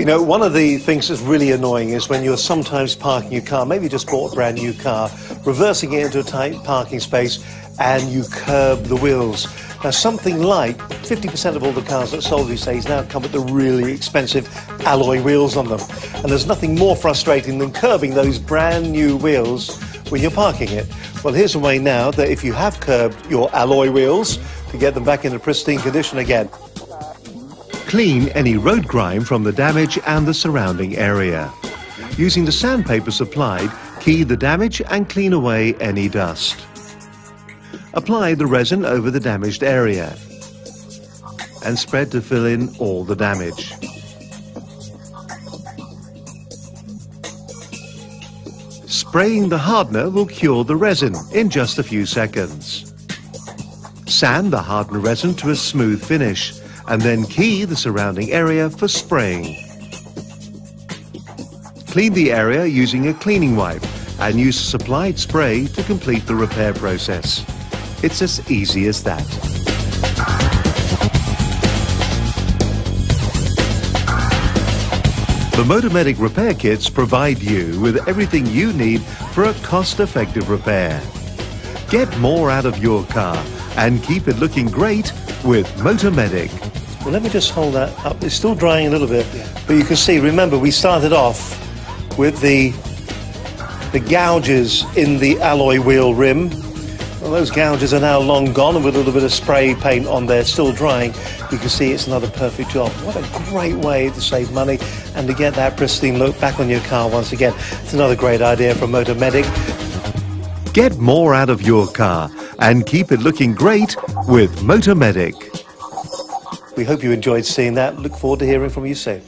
You know, one of the things that's really annoying is when you're sometimes parking your car, maybe you just bought a brand new car, reversing it into a tight parking space, and you curb the wheels. Now, something like 50% of all the cars that sold these days now come with the really expensive alloy wheels on them. And there's nothing more frustrating than curbing those brand new wheels when you're parking it. Well, here's a way now that if you have curbed your alloy wheels, to get them back into pristine condition again. Clean any road grime from the damage and the surrounding area. Using the sandpaper supplied, key the damage and clean away any dust. Apply the resin over the damaged area and spread to fill in all the damage. Spraying the hardener will cure the resin in just a few seconds. Sand the hardened resin to a smooth finish and then key the surrounding area for spraying. Clean the area using a cleaning wipe and use supplied spray to complete the repair process. It's as easy as that. The Motomedic repair kits provide you with everything you need for a cost-effective repair. Get more out of your car and keep it looking great with Motomedic. Well, let me just hold that up. It's still drying a little bit, but you can see, remember, we started off with the, the gouges in the alloy wheel rim. Well, those gouges are now long gone, and with a little bit of spray paint on there, still drying, you can see it's another perfect job. What a great way to save money and to get that pristine look back on your car once again. It's another great idea from Motomedic. Get more out of your car and keep it looking great with Motomedic. We hope you enjoyed seeing that. Look forward to hearing from you soon.